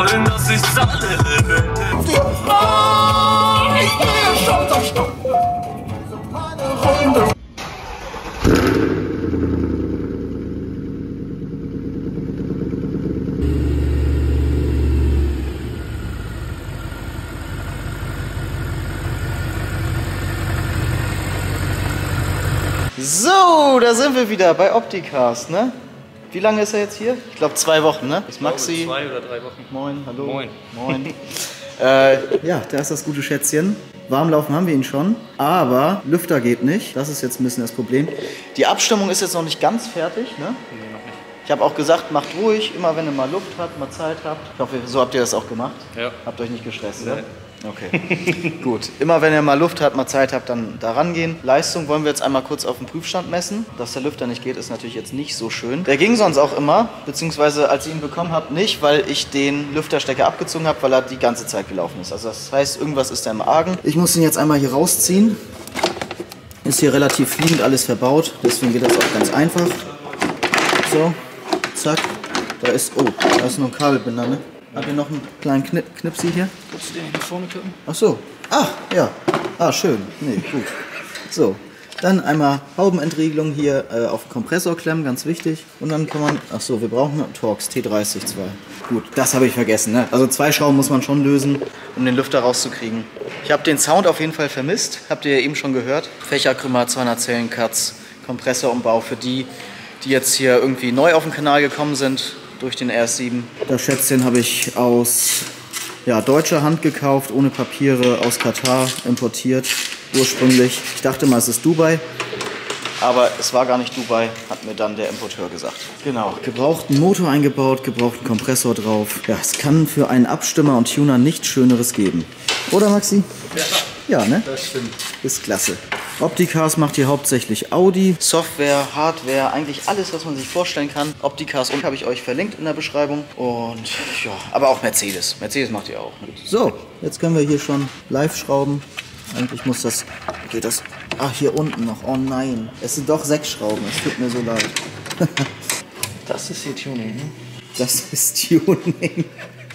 wollen, dass ich zahle. So, da sind wir wieder bei Opticast, ne? Wie lange ist er jetzt hier? Ich glaube zwei Wochen, ne? Ist Maxi. Zwei oder drei Wochen. Moin, hallo. Moin. Moin. äh, ja, da ist das gute Schätzchen. Warmlaufen haben wir ihn schon, aber Lüfter geht nicht. Das ist jetzt ein bisschen das Problem. Die Abstimmung ist jetzt noch nicht ganz fertig, ne? Nee, noch nicht. Ich habe auch gesagt, macht ruhig, immer wenn ihr mal Luft habt, mal Zeit habt. Ich hoffe, so habt ihr das auch gemacht. Ja. Habt euch nicht gestresst, Nee. ne? Okay, gut. Immer wenn ihr mal Luft habt, mal Zeit habt, dann da rangehen. Leistung wollen wir jetzt einmal kurz auf den Prüfstand messen. Dass der Lüfter nicht geht, ist natürlich jetzt nicht so schön. Der ging sonst auch immer, beziehungsweise als ich ihn bekommen habe, nicht, weil ich den Lüfterstecker abgezogen habe, weil er die ganze Zeit gelaufen ist. Also das heißt, irgendwas ist da im Argen. Ich muss ihn jetzt einmal hier rausziehen. Ist hier relativ fliegend alles verbaut, deswegen geht das auch ganz einfach. So, zack. Da ist, oh, da ist noch ein Kabelbinder, ne? Habt ihr noch einen kleinen Kni Knipsi hier? Kannst du den hier vorne kippen? Ach so. Ah, ja. Ah, schön. Nee, gut. So. Dann einmal Haubenentriegelung hier äh, auf den Kompressor klemmen, ganz wichtig. Und dann kann man, ach so, wir brauchen einen Torx T30 2. Gut, das habe ich vergessen. Ne? Also zwei Schrauben muss man schon lösen, um den Lüfter rauszukriegen. Ich habe den Sound auf jeden Fall vermisst. Habt ihr ja eben schon gehört. Fächerkrümmer, 200 Zellen Cuts, Kompressorumbau für die, die jetzt hier irgendwie neu auf den Kanal gekommen sind durch den RS7. Das Schätzchen habe ich aus ja, deutscher Hand gekauft, ohne Papiere, aus Katar importiert, ursprünglich. Ich dachte mal, es ist Dubai. Aber es war gar nicht Dubai, hat mir dann der Importeur gesagt. Genau. Gebrauchten Motor eingebaut, gebrauchten Kompressor drauf. Ja, es kann für einen Abstimmer und Tuner nichts Schöneres geben. Oder Maxi? Ja. Ja, ne? Das stimmt. Ist klasse. Opticars macht hier hauptsächlich Audi, Software, Hardware, eigentlich alles, was man sich vorstellen kann. Opticars und habe ich euch verlinkt in der Beschreibung. Und ja, aber auch Mercedes. Mercedes macht ihr auch. Ne? So, jetzt können wir hier schon live schrauben. Eigentlich muss das, geht das, ach hier unten noch, oh nein. Es sind doch sechs Schrauben, es tut mir so leid. Das ist hier Tuning, ne? Das ist Tuning.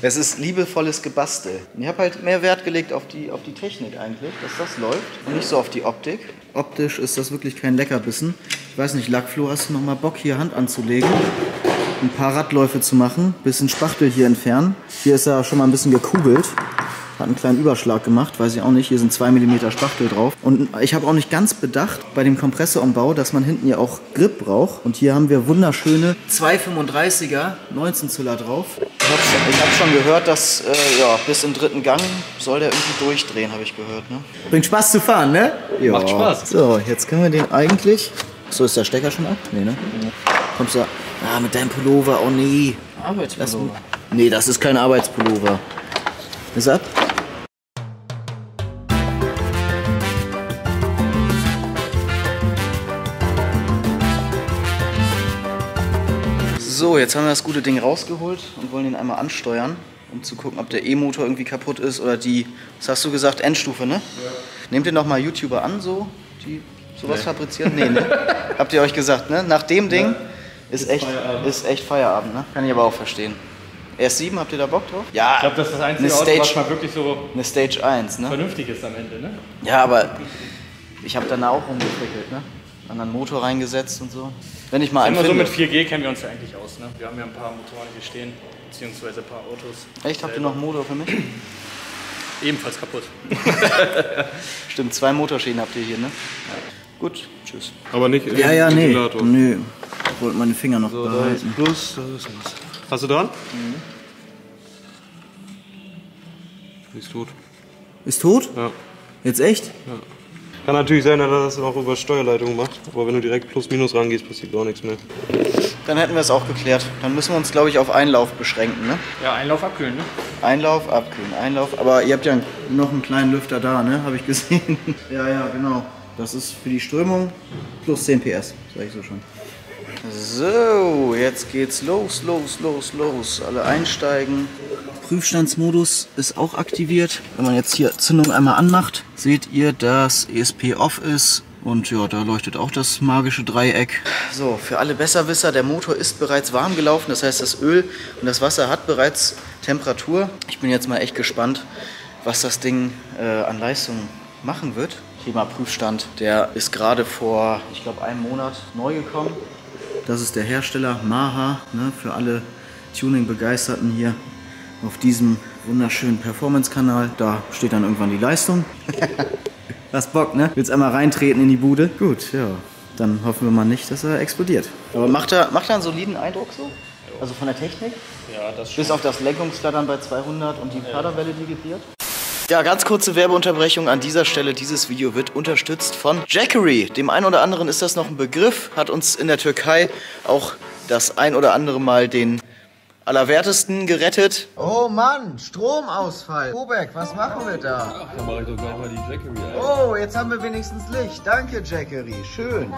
Es ist liebevolles Gebastel. Ich habe halt mehr Wert gelegt auf die, auf die Technik eigentlich, dass das läuft und nicht so auf die Optik. Optisch ist das wirklich kein Leckerbissen. Ich weiß nicht, Lackflo, hast du noch mal Bock, hier Hand anzulegen? Ein paar Radläufe zu machen, bisschen Spachtel hier entfernen. Hier ist er schon mal ein bisschen gekugelt. Hat einen kleinen Überschlag gemacht, weiß ich auch nicht. Hier sind 2 mm Spachtel drauf. Und ich habe auch nicht ganz bedacht bei dem Kompressorumbau, dass man hinten ja auch Grip braucht. Und hier haben wir wunderschöne 235er 19 Züller drauf. Ich habe schon gehört, dass äh, ja, bis im dritten Gang soll der irgendwie durchdrehen, habe ich gehört. Ne? Bringt Spaß zu fahren, ne? Ja. Macht Spaß. So, jetzt können wir den eigentlich... So, ist der Stecker schon ab? Nee, ne? Kommst du... Ah, mit deinem Pullover, oh nee. Das, Arbeitspullover. nee, das ist kein Arbeitspullover. Ist ab? So, jetzt haben wir das gute Ding rausgeholt und wollen ihn einmal ansteuern, um zu gucken, ob der E-Motor irgendwie kaputt ist oder die, was hast du gesagt, Endstufe, ne? Ja. Nehmt ihr noch mal YouTuber an, so, die sowas fabrizieren? Nee, ne? Habt ihr euch gesagt, ne? Nach dem Ding ist, echt, ist echt Feierabend, ne? Kann ich aber auch verstehen. RS7, habt ihr da Bock drauf? Ja, Ich glaube, das ist das einzige Auto, was Stage, mal wirklich so eine Stage 1, ne? vernünftig ist am Ende, ne? Ja, aber ich habe dann auch rumgewickelt, ne? Anderen Motor reingesetzt und so. Wenn ich mal einen Immer so mit 4G kennen wir uns ja eigentlich aus, ne? Wir haben ja ein paar Motoren hier stehen, beziehungsweise ein paar Autos. Echt, habt ihr noch einen Motor für mich? Ebenfalls kaputt. Stimmt, zwei Motorschäden habt ihr hier, ne? Gut, tschüss. Aber nicht im Ja, ja, nee. Ventilator. Nö. Ich wollte meine Finger noch So, da behalten. ist Plus, da ist was. Hast du dran? Die ist tot. Ist tot? Ja. Jetzt echt? Kann natürlich sein, dass er das auch über Steuerleitung macht, aber wenn du direkt plus minus rangehst, passiert gar nichts mehr. Dann hätten wir es auch geklärt. Dann müssen wir uns, glaube ich, auf Einlauf beschränken, ne? Ja, Einlauf abkühlen, ne? Einlauf, abkühlen, Einlauf. Aber ihr habt ja noch einen kleinen Lüfter da, ne? Habe ich gesehen. ja, ja, genau. Das ist für die Strömung plus 10 PS, sag ich so schon. So, jetzt geht's los, los, los, los. Alle einsteigen. Prüfstandsmodus ist auch aktiviert. Wenn man jetzt hier Zündung einmal anmacht, seht ihr, dass ESP off ist Und ja, da leuchtet auch das magische Dreieck. So, für alle Besserwisser, der Motor ist bereits warm gelaufen. Das heißt, das Öl und das Wasser hat bereits Temperatur. Ich bin jetzt mal echt gespannt, was das Ding äh, an Leistung machen wird. Thema Prüfstand, der ist gerade vor, ich glaube, einem Monat neu gekommen. Das ist der Hersteller Maha, ne, für alle Tuning-Begeisterten hier auf diesem wunderschönen Performance-Kanal. Da steht dann irgendwann die Leistung. Hast Bock, ne? Willst einmal reintreten in die Bude? Gut, ja. Dann hoffen wir mal nicht, dass er explodiert. Aber macht er, macht er einen soliden Eindruck so? Also von der Technik? Ja, das schon. Bis auf das Lenkungsflattern bei 200 und die Förderwelle, die gebiert? Ja, ganz kurze Werbeunterbrechung an dieser Stelle. Dieses Video wird unterstützt von Jackery. Dem einen oder anderen ist das noch ein Begriff, hat uns in der Türkei auch das ein oder andere Mal den Allerwertesten gerettet. Oh Mann, Stromausfall. Kubek, was machen wir da? Dann mache ich doch gleich mal die Jackery ein. Oh, jetzt haben wir wenigstens Licht. Danke, Jackery. Schön.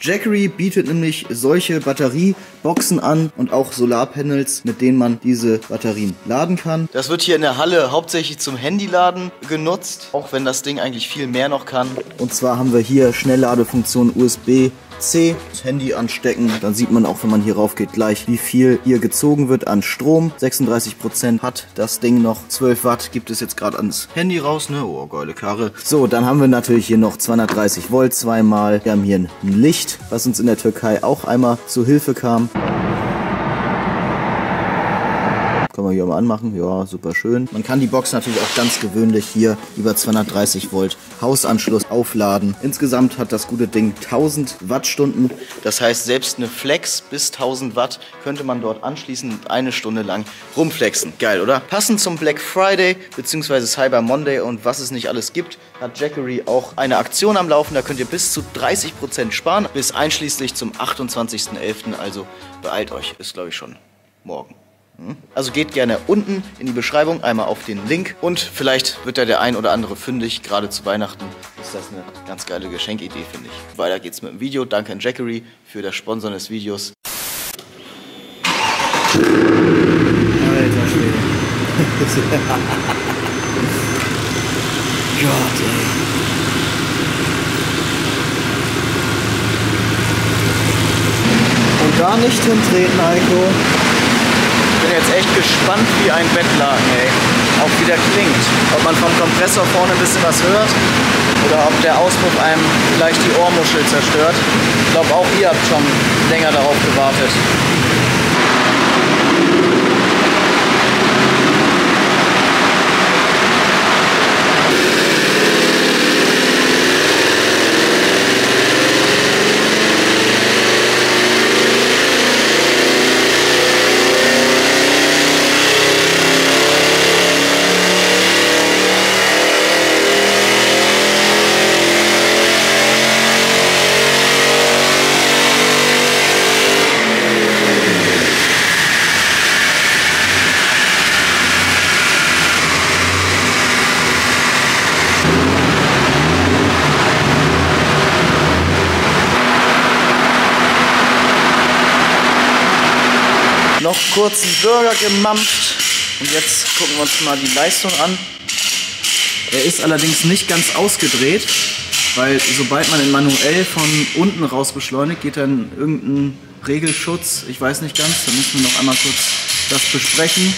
Jackery bietet nämlich solche Batterieboxen an und auch Solarpanels, mit denen man diese Batterien laden kann. Das wird hier in der Halle hauptsächlich zum Handyladen genutzt, auch wenn das Ding eigentlich viel mehr noch kann. Und zwar haben wir hier Schnellladefunktion USB C, das Handy anstecken. Dann sieht man auch, wenn man hier rauf geht, gleich, wie viel hier gezogen wird an Strom. 36% hat das Ding noch. 12 Watt gibt es jetzt gerade ans Handy raus, ne? Oh, geile Karre. So, dann haben wir natürlich hier noch 230 Volt zweimal. Wir haben hier ein Licht, was uns in der Türkei auch einmal zu Hilfe kam. Können wir hier mal anmachen. Ja, super schön. Man kann die Box natürlich auch ganz gewöhnlich hier über 230 Volt Hausanschluss aufladen. Insgesamt hat das gute Ding 1000 Wattstunden. Das heißt, selbst eine Flex bis 1000 Watt könnte man dort anschließen und eine Stunde lang rumflexen. Geil, oder? Passend zum Black Friday bzw. Cyber Monday und was es nicht alles gibt, hat Jackery auch eine Aktion am Laufen. Da könnt ihr bis zu 30% sparen, bis einschließlich zum 28.11. Also beeilt euch, ist glaube ich schon morgen. Also geht gerne unten in die Beschreibung einmal auf den Link und vielleicht wird da der ein oder andere fündig. Gerade zu Weihnachten ist das eine ganz geile Geschenkidee, finde ich. Weiter geht's mit dem Video. Danke an Jackery für das Sponsoren des Videos. Alter Schwede. Gott, ey. Und da nicht hintreten, Heiko. Bin jetzt echt gespannt wie ein Bettlaken, ey. Auch wie der klingt. Ob man vom Kompressor vorne ein bisschen was hört oder ob der Auspuff einem vielleicht die Ohrmuschel zerstört. Ich glaube, auch ihr habt schon länger darauf gewartet. Noch kurz einen Burger gemampft und jetzt gucken wir uns mal die Leistung an. Er ist allerdings nicht ganz ausgedreht, weil sobald man ihn manuell von unten raus beschleunigt, geht dann irgendein Regelschutz. Ich weiß nicht ganz, da müssen wir noch einmal kurz das besprechen.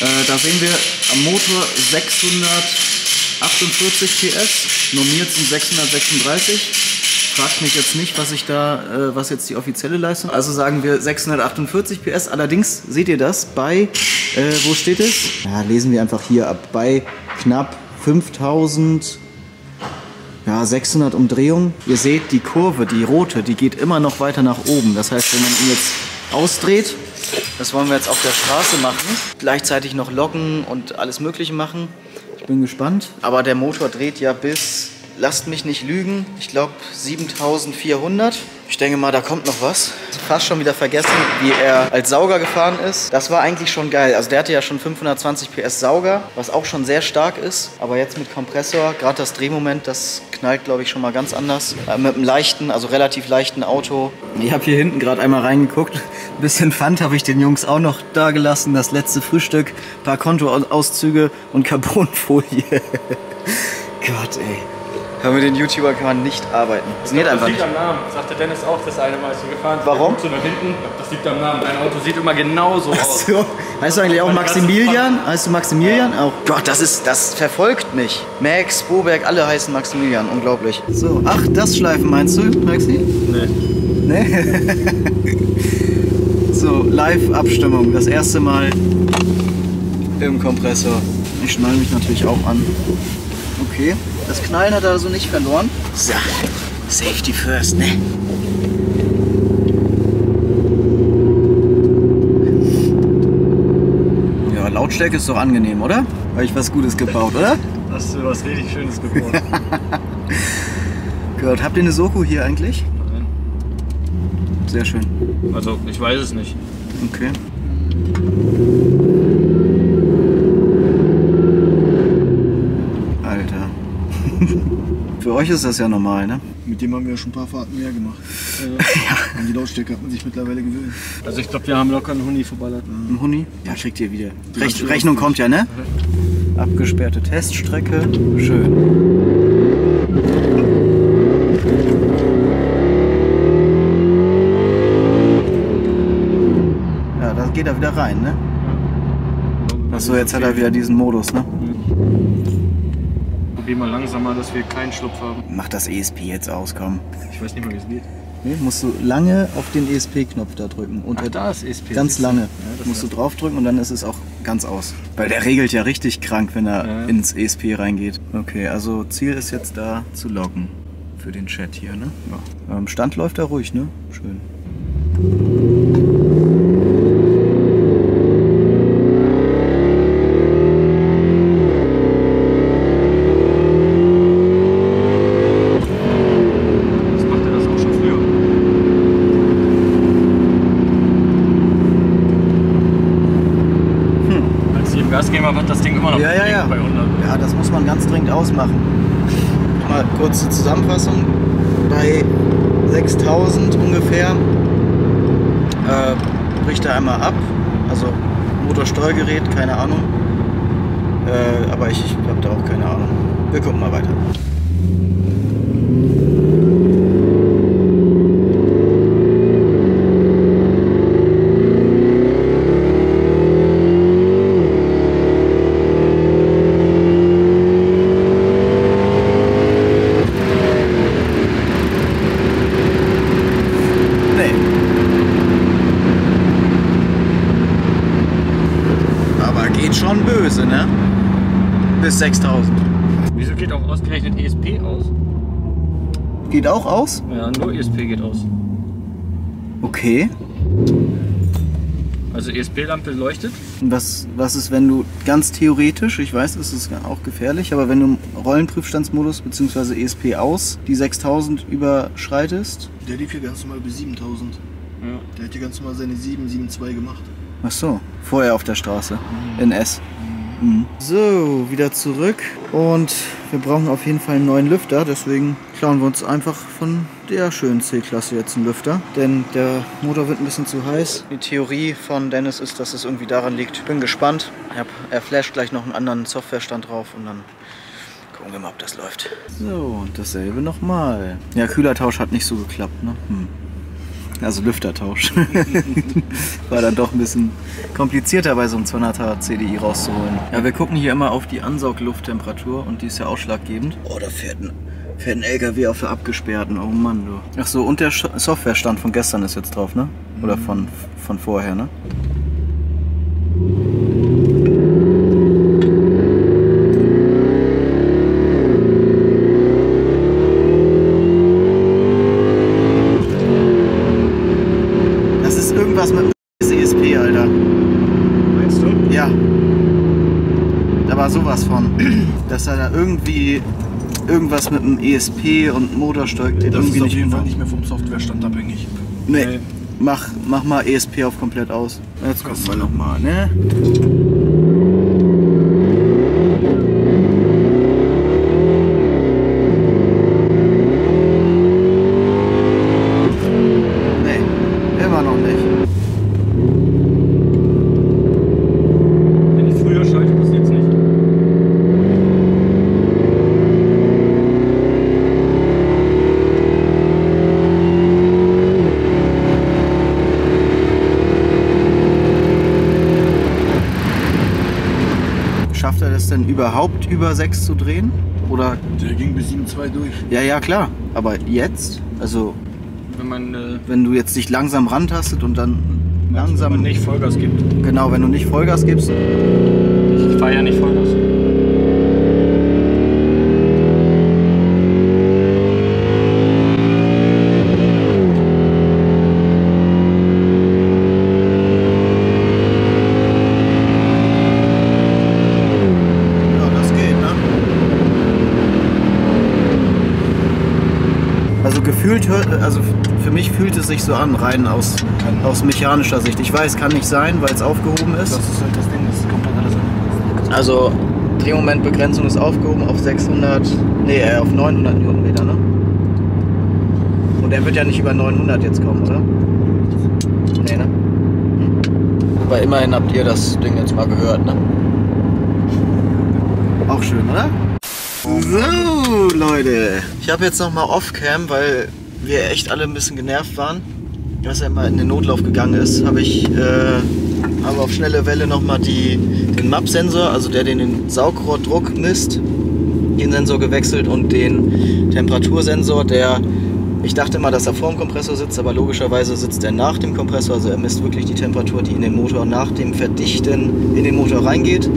Äh, da sehen wir am Motor 648 PS, normiert sind 636. Fragt mich jetzt nicht, was ich da, äh, was jetzt die offizielle Leistung. Also sagen wir 648 PS. Allerdings seht ihr das bei, äh, wo steht es? Ja, lesen wir einfach hier ab. Bei knapp 5000 ja, 600 Umdrehungen. Ihr seht, die Kurve, die rote, die geht immer noch weiter nach oben. Das heißt, wenn man ihn jetzt ausdreht, das wollen wir jetzt auf der Straße machen, gleichzeitig noch locken und alles Mögliche machen. Ich bin gespannt. Aber der Motor dreht ja bis, lasst mich nicht lügen, ich glaube 7400. Ich denke mal, da kommt noch was. Fast schon wieder vergessen, wie er als Sauger gefahren ist. Das war eigentlich schon geil. Also der hatte ja schon 520 PS Sauger, was auch schon sehr stark ist. Aber jetzt mit Kompressor, gerade das Drehmoment, das knallt, glaube ich, schon mal ganz anders. Äh, mit einem leichten, also relativ leichten Auto. Ich habe hier hinten gerade einmal reingeguckt. Ein bisschen Pfand habe ich den Jungs auch noch da gelassen. Das letzte Frühstück, paar Kontoauszüge und Carbonfolie. Gott, ey. Hör mit den YouTuber kann man nicht arbeiten. Funktioniert einfach das nicht. liegt am Namen, sagte Dennis auch das eine Mal, als wir gefahren sind. Warum? So nach hinten, das liegt am Namen. Dein Auto sieht immer genauso aus. So. Heißt du eigentlich auch Maximilian? Heißt du Maximilian? Auch. Gott, das ist, das verfolgt mich. Max, Boberg, alle heißen Maximilian. Unglaublich. So, ach, das Schleifen meinst du, Maxi? Nee. Ne? so, Live-Abstimmung. Das erste Mal im Kompressor. Ich schnall mich natürlich auch an. Okay. Das Knallen hat er also nicht verloren. So, Safety first, ne? Ja, Lautstärke ist doch angenehm, oder? Habe ich was Gutes gebaut, oder? Hast du was richtig Schönes gebaut. Gott, habt ihr eine Soko hier eigentlich? Nein. Sehr schön. Also, ich weiß es nicht. Okay. Alter. Für euch ist das ja normal, ne? Mit dem haben wir ja schon ein paar Fahrten mehr gemacht. An die Lautstärke hat man sich mittlerweile gewöhnt. Also, ich glaube, wir haben locker einen Huni verballert. Ein Huni? Ja, kriegt ihr wieder. Rech Ja, Rechnung kommt ja, ne? Abgesperrte Teststrecke. Schön. Ja, da geht er wieder rein, ne? Achso, jetzt hat er wieder diesen Modus, ne? Probier mal langsamer, dass wir keinen Schlupf haben. Mach das ESP jetzt aus, komm. Ich weiß nicht mal, wie es geht. Nee, musst du lange auf den ESP-Knopf da drücken. Unter Ach, da ist ESP. Ganz lange. das musst du draufdrücken und dann ist es auch ganz aus. Weil der regelt ja richtig krank, wenn er Ja. ins ESP reingeht. Okay, also Ziel ist jetzt da zu loggen. Für den Chat hier, ne? Ja. Ähm, Stand läuft da ruhig, ne? Schön. Das macht er das auch schon früher. Als ich im Gas gegeben habe, hat das Ding immer noch Ja, ja, ja. bei 100. Ja, das muss man ganz dringend ausmachen. Mal kurze Zusammenfassung. Bei 6000 ungefähr äh, bricht er einmal ab. Also Motorsteuergerät, keine Ahnung. Äh, aber ich, ich habe da auch keine Ahnung. Wir gucken mal weiter. Nee. Aber geht schon böse, ne? Bis 6000. Wieso geht auch ausgerechnet ESP aus? Geht auch aus? Ja, nur ESP geht aus. Okay. Also ESP-Lampe leuchtet. Was, was ist, wenn du ganz theoretisch, ich weiß, es ist auch gefährlich, aber wenn du im Rollenprüfstandsmodus bzw. ESP aus die 6000 überschreitest? Der lief hier ganz normal bis 7000. Ja. Der hat hier ganz normal seine 7, 7,2 gemacht. Ach so, vorher auf der Straße. In S. Mhm. So, wieder zurück. Und wir brauchen auf jeden Fall einen neuen Lüfter. Deswegen klauen wir uns einfach von der schönen C-Klasse jetzt einen Lüfter. Denn der Motor wird ein bisschen zu heiß. Die Theorie von Dennis ist, dass es irgendwie daran liegt. Bin gespannt. Er- Er flasht gleich noch einen anderen Softwarestand drauf und dann gucken wir mal, ob das läuft. So, und dasselbe nochmal. Ja, Kühlertausch hat nicht so geklappt, ne? Hm. Also Lüftertausch. War dann doch ein bisschen komplizierter bei so einem 200er CDI rauszuholen. Ja, wir gucken hier immer auf die Ansauglufttemperatur und die ist ja ausschlaggebend. Oh, da fährt ein, fährt ein LKW auf der abgesperrten. Oh Mann, du. Ach so, und der Softwarestand von gestern ist jetzt drauf, ne? Oder von, von vorher, ne? Das ist irgendwas mit dem ESP, Alter. Meinst du? Ja. Da war sowas von. Dass er da irgendwie irgendwas mit dem ESP und Motorsteuer Das irgendwie ist auf nicht jeden Fall nicht mehr vom Softwarestand abhängig. Nee. Mach, mach mal ESP auf komplett aus. Jetzt gucken wir nochmal, ne? Nee, immer noch nicht. Wenn ich früher schalte, passiert es nicht. schafft er das denn überhaupt über 6 zu drehen? Oder? Der ging bis 7,2 durch. Ja, ja, klar. Aber jetzt? Also, Wenn man, äh, wenn du jetzt dich langsam rantastet und dann wenn langsam. man nicht Vollgas gibt. Genau, wenn du nicht Vollgas gibst. Ich fahre ja nicht Vollgas. Ja, das geht, ne? Also gefühlt hört, also für mich fühlt es sich so an, rein aus, aus mechanischer Sicht. Ich weiß, kann nicht sein, weil es aufgehoben ist. Das ist halt das Ding, das ist komplett alles anders. Also Drehmomentbegrenzung ist aufgehoben auf 600, nee, äh, auf 900 Newtonmeter, ne? Und er wird ja nicht über 900 jetzt kommen, oder? Nee, ne? Hm. Aber immerhin habt ihr das Ding jetzt mal gehört, ne? Auch schön, oder? So, Leute. Ich habe jetzt nochmal Off-Cam, weil wir echt alle ein bisschen genervt waren. Dass er mal in den Notlauf gegangen ist, habe ich äh, habe auf schnelle Welle nochmal den MAP-Sensor, also der den, den Saugrohrdruck misst, den Sensor gewechselt und den Temperatursensor, der ich dachte mal, dass er vor dem Kompressor sitzt, aber logischerweise sitzt er nach dem Kompressor. Also er misst wirklich die Temperatur, die in den Motor nach dem Verdichten in den Motor reingeht.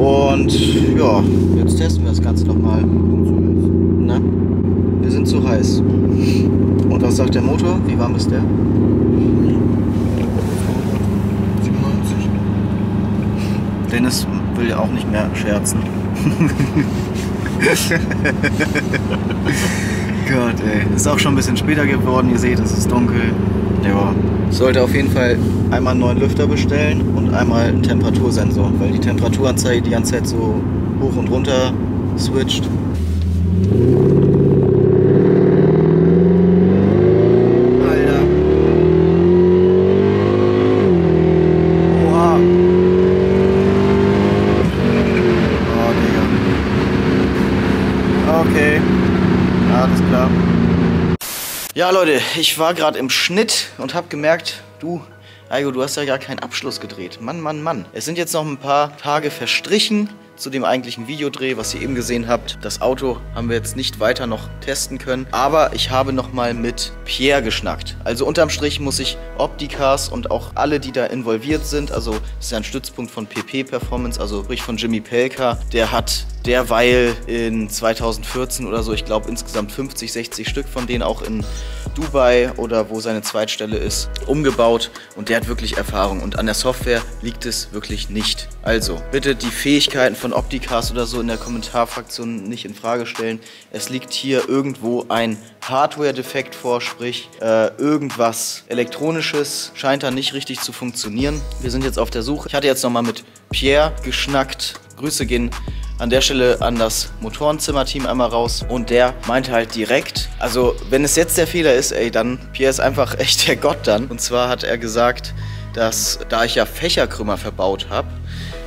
Und ja, jetzt testen wir das Ganze doch mal. Ne? Wir sind zu heiß. Und was sagt der Motor? Wie warm ist der? 97. Dennis will ja auch nicht mehr scherzen. Gott, ey. Ist auch schon ein bisschen später geworden. Ihr seht, es ist dunkel. Sollte auf jeden Fall einmal einen neuen Lüfter bestellen und einmal einen Temperatursensor, weil die Temperaturanzeige die ganze Zeit so hoch und runter switcht. Alter. Oha. Oh, Digga. Okay. Alles klar. Ja, Leute, ich war gerade im Schnitt und habe gemerkt, du, Aigo, du hast ja gar keinen Abschluss gedreht. Mann, Mann, Mann. Es sind jetzt noch ein paar Tage verstrichen zu dem eigentlichen Videodreh, was ihr eben gesehen habt. Das Auto haben wir jetzt nicht weiter noch testen können, aber ich habe noch mal mit Pierre geschnackt. Also unterm Strich muss ich Opticars und auch alle, die da involviert sind, also das ist ja ein Stützpunkt von PP Performance, also sprich von Jimmy Pelka, der hat derweil in 2014 oder so, ich glaube insgesamt 50, 60 Stück von denen auch in Dubai oder wo seine Zweitstelle ist, umgebaut und der hat wirklich Erfahrung und an der Software liegt es wirklich nicht. Also bitte die Fähigkeiten von Opticast oder so in der Kommentarfraktion nicht in Frage stellen. Es liegt hier irgendwo ein Hardware-Defekt vor, sprich äh, irgendwas Elektronisches scheint da nicht richtig zu funktionieren. Wir sind jetzt auf der Suche. Ich hatte jetzt nochmal mit Pierre geschnackt. Grüße gehen an der Stelle an das Motorenzimmerteam einmal raus und der meinte halt direkt, also wenn es jetzt der Fehler ist, ey, dann Pierre ist einfach echt der Gott dann. Und zwar hat er gesagt, dass da ich ja Fächerkrümmer verbaut habe,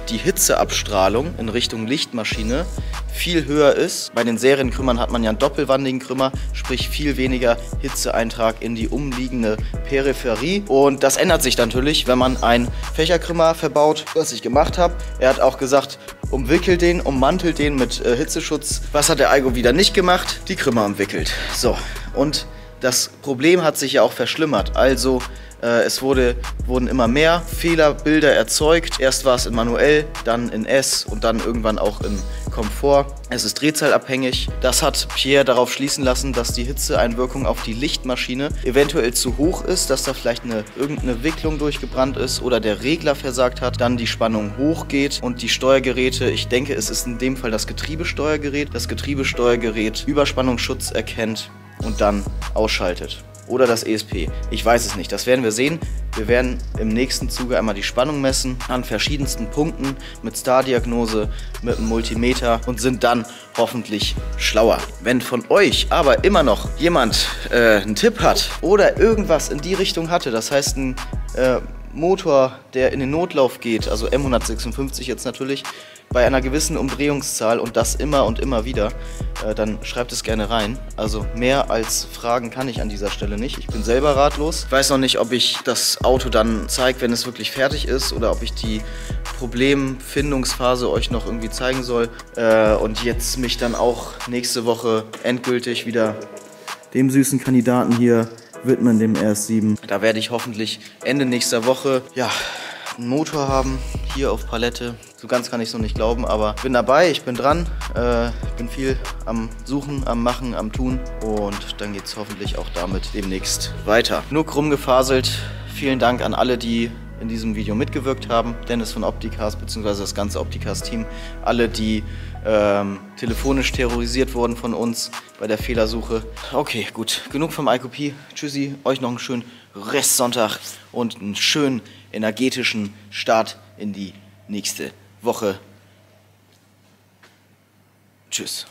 die Hitzeabstrahlung in Richtung Lichtmaschine viel höher ist. Bei den Serienkrümmern hat man ja einen doppelwandigen Krümmer, sprich viel weniger Hitzeeintrag in die umliegende Peripherie. Und das ändert sich natürlich, wenn man einen Fächerkrümmer verbaut, was ich gemacht habe. Er hat auch gesagt, umwickelt den, ummantelt den mit äh, Hitzeschutz. Was hat der Aigo wieder nicht gemacht? Die Krümmer umwickelt. So, und das Problem hat sich ja auch verschlimmert. Also es wurde, wurden immer mehr Fehlerbilder erzeugt. Erst war es in manuell, dann in S und dann irgendwann auch in Komfort. Es ist drehzahlabhängig. Das hat Pierre darauf schließen lassen, dass die Hitzeeinwirkung auf die Lichtmaschine eventuell zu hoch ist, dass da vielleicht eine, irgendeine Wicklung durchgebrannt ist oder der Regler versagt hat, dann die Spannung hochgeht und die Steuergeräte, ich denke, es ist in dem Fall das Getriebesteuergerät, das Getriebesteuergerät Überspannungsschutz erkennt und dann ausschaltet. Oder das ESP. Ich weiß es nicht. Das werden wir sehen. Wir werden im nächsten Zuge einmal die Spannung messen an verschiedensten Punkten mit Star-Diagnose, mit einem Multimeter und sind dann hoffentlich schlauer. Wenn von euch aber immer noch jemand äh, einen Tipp hat oder irgendwas in die Richtung hatte, das heißt ein äh, Motor, der in den Notlauf geht, also M156 jetzt natürlich, bei einer gewissen Umdrehungszahl und das immer und immer wieder, äh, dann schreibt es gerne rein. Also mehr als Fragen kann ich an dieser Stelle nicht. Ich bin selber ratlos. Ich weiß noch nicht, ob ich das Auto dann zeige, wenn es wirklich fertig ist oder ob ich die Problemfindungsphase euch noch irgendwie zeigen soll. Äh, und jetzt mich dann auch nächste Woche endgültig wieder dem süßen Kandidaten hier widmen, dem RS7. Da werde ich hoffentlich Ende nächster Woche, ja, einen Motor haben, hier auf Palette. So ganz kann ich es noch nicht glauben, aber bin dabei, ich bin dran, äh, bin viel am Suchen, am Machen, am Tun und dann geht es hoffentlich auch damit demnächst weiter. Nur krumm gefaselt, vielen Dank an alle, die in diesem Video mitgewirkt haben. Dennis von Opticast bzw. das ganze Opticast-Team. Alle, die ähm, telefonisch terrorisiert wurden von uns bei der Fehlersuche. Okay, gut. Genug vom IQP. Tschüssi. Euch noch einen schönen Restsonntag und einen schönen energetischen Start in die nächste Woche. Tschüss.